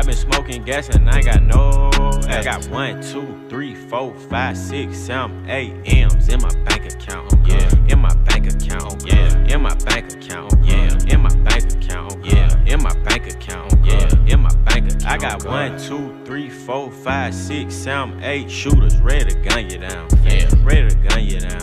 I've been smoking gas and I ain't got no. I got one, two, three, four, five, six, seven, eight M's in my bank account. Yeah, in my bank account. Yeah, in my bank account. Yeah, in my bank account. Yeah, in my bank account. Yeah, in my bank account. I got one, two, three, four, five, six, seven, eight shooters ready to gun you down. Yeah, ready to gun you down.